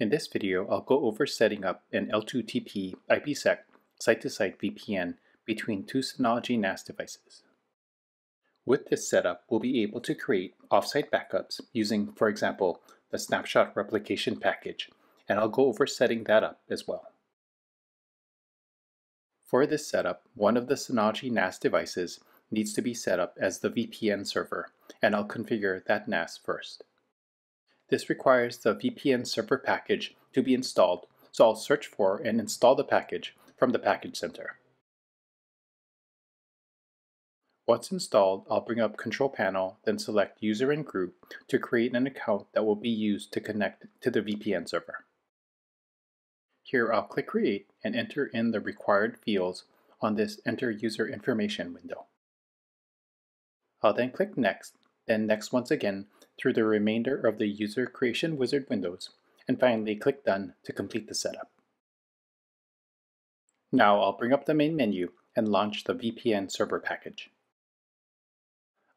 In this video, I'll go over setting up an L2TP IPsec site-to-site VPN between two Synology NAS devices. With this setup, we'll be able to create offsite backups using, for example, the snapshot replication package, and I'll go over setting that up as well. For this setup, one of the Synology NAS devices needs to be set up as the VPN server, and I'll configure that NAS first. This requires the VPN server package to be installed, so I'll search for and install the package from the Package Center. Once installed, I'll bring up Control Panel, then select User and Group to create an account that will be used to connect to the VPN server. Here I'll click Create and enter in the required fields on this Enter User Information window. I'll then click Next, then Next once again through the remainder of the User Creation Wizard windows, and finally click Done to complete the setup. Now I'll bring up the main menu and launch the VPN server package.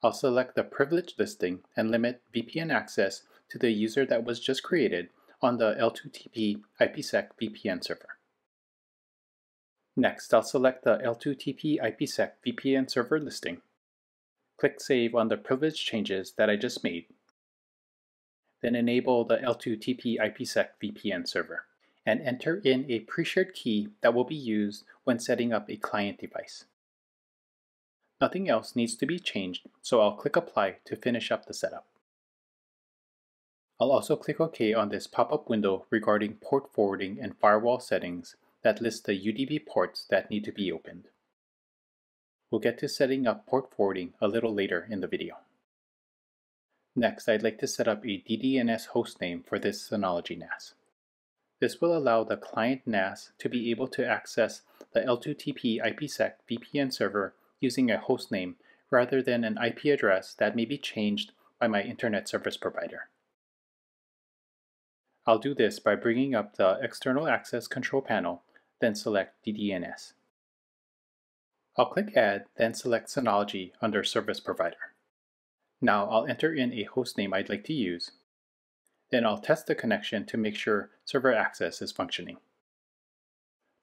I'll select the privilege listing and limit VPN access to the user that was just created on the L2TP IPsec VPN server. Next, I'll select the L2TP IPsec VPN server listing. Click Save on the privilege changes that I just made then enable the L2TP IPsec VPN server, and enter in a pre-shared key that will be used when setting up a client device. Nothing else needs to be changed, so I'll click Apply to finish up the setup. I'll also click OK on this pop-up window regarding port forwarding and firewall settings that list the UDP ports that need to be opened. We'll get to setting up port forwarding a little later in the video. Next, I'd like to set up a DDNS hostname for this Synology NAS. This will allow the client NAS to be able to access the L2TP IPsec VPN server using a hostname rather than an IP address that may be changed by my internet service provider. I'll do this by bringing up the External Access Control panel, then select DDNS. I'll click Add, then select Synology under Service Provider. Now I'll enter in a hostname I'd like to use. Then I'll test the connection to make sure server access is functioning.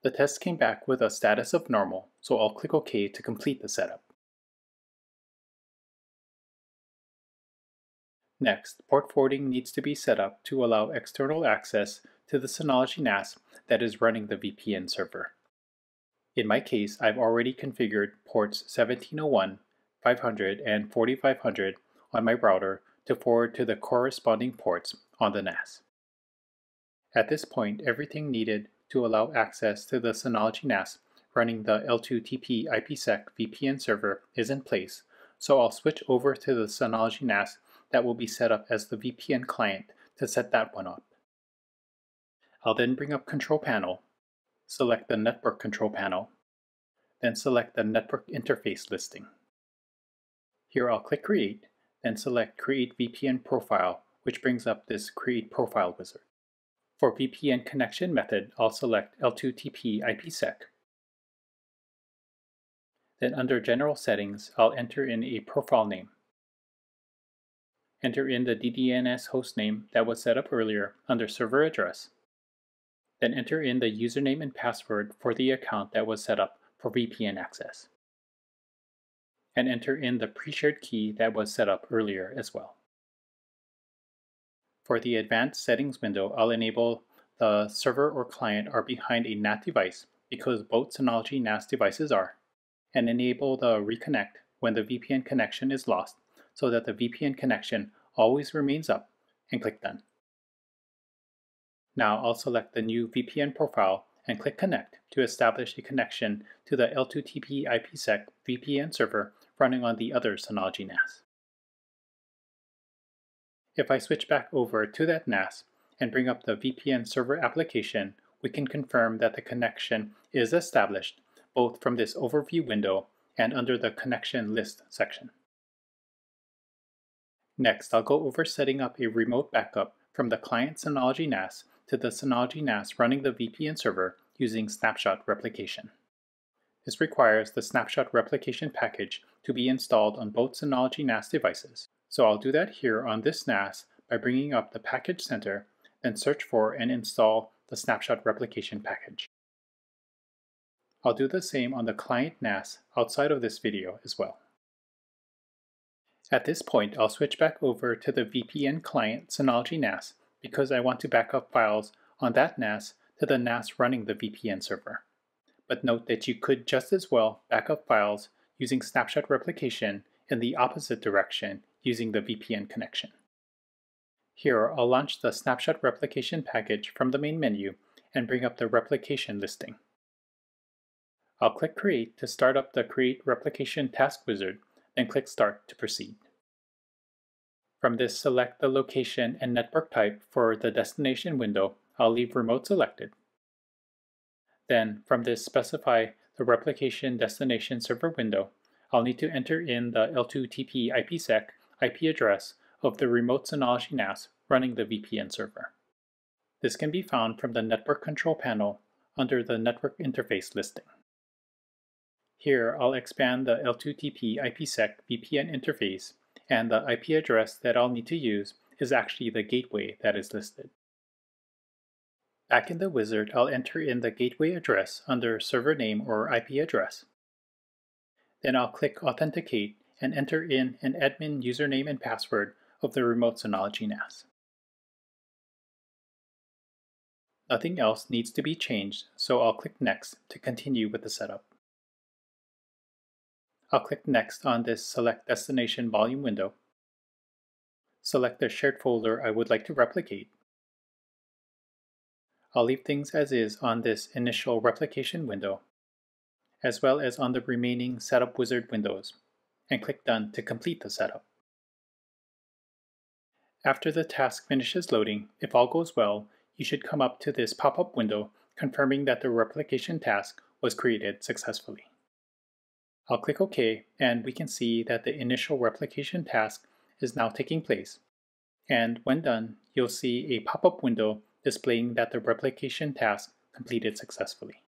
The test came back with a status of normal, so I'll click OK to complete the setup. Next, port forwarding needs to be set up to allow external access to the Synology NAS that is running the VPN server. In my case, I've already configured ports 1701, 500, and 4500 on my router to forward to the corresponding ports on the NAS. At this point, everything needed to allow access to the Synology NAS running the L2TP IPsec VPN server is in place, so I'll switch over to the Synology NAS that will be set up as the VPN client to set that one up. I'll then bring up Control Panel, select the Network Control Panel, then select the Network Interface listing. Here I'll click Create then select Create VPN Profile, which brings up this Create Profile wizard. For VPN connection method, I'll select L2TP IPsec. Then under General Settings, I'll enter in a profile name. Enter in the DDNS hostname that was set up earlier under server address. Then enter in the username and password for the account that was set up for VPN access and enter in the pre-shared key that was set up earlier as well. For the advanced settings window, I'll enable the server or client are behind a NAT device because both Synology NAS devices are, and enable the reconnect when the VPN connection is lost so that the VPN connection always remains up and click Done. Now I'll select the new VPN profile and click Connect to establish a connection to the L2TP IPsec VPN server running on the other Synology NAS. If I switch back over to that NAS and bring up the VPN server application, we can confirm that the connection is established both from this overview window and under the connection list section. Next, I'll go over setting up a remote backup from the client Synology NAS to the Synology NAS running the VPN server using snapshot replication. This requires the snapshot replication package to be installed on both Synology NAS devices. So I'll do that here on this NAS by bringing up the Package Center, then search for and install the snapshot replication package. I'll do the same on the client NAS outside of this video as well. At this point, I'll switch back over to the VPN client Synology NAS because I want to back up files on that NAS to the NAS running the VPN server. But note that you could just as well back up files using snapshot replication in the opposite direction using the VPN connection. Here, I'll launch the snapshot replication package from the main menu and bring up the replication listing. I'll click Create to start up the Create Replication Task Wizard, then click Start to proceed. From this, select the location and network type for the destination window. I'll leave Remote selected. Then, from this, specify the replication destination server window. I'll need to enter in the L2TP IPsec IP address of the remote Synology NAS running the VPN server. This can be found from the Network Control panel under the Network Interface listing. Here, I'll expand the L2TP IPsec VPN interface, and the IP address that I'll need to use is actually the gateway that is listed. Back in the wizard, I'll enter in the gateway address under server name or IP address. Then I'll click Authenticate and enter in an admin username and password of the remote Synology NAS. Nothing else needs to be changed, so I'll click Next to continue with the setup. I'll click Next on this Select Destination Volume window. Select the shared folder I would like to replicate. I'll leave things as is on this initial replication window, as well as on the remaining Setup Wizard windows, and click Done to complete the setup. After the task finishes loading, if all goes well, you should come up to this pop-up window confirming that the replication task was created successfully. I'll click OK and we can see that the initial replication task is now taking place. And when done, you'll see a pop-up window displaying that the replication task completed successfully.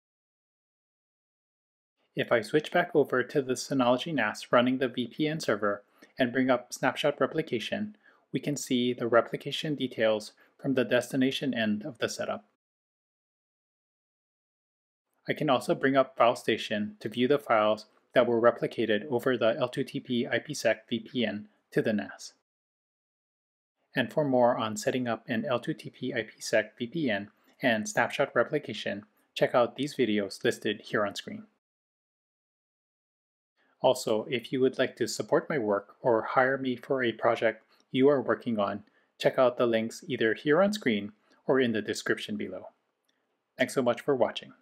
If I switch back over to the Synology NAS running the VPN server and bring up snapshot replication, we can see the replication details from the destination end of the setup. I can also bring up FileStation to view the files that were replicated over the L2TP IPsec VPN to the NAS. And for more on setting up an L2TP IPsec VPN and snapshot replication, check out these videos listed here on screen. Also, if you would like to support my work or hire me for a project you are working on, check out the links either here on screen or in the description below. Thanks so much for watching.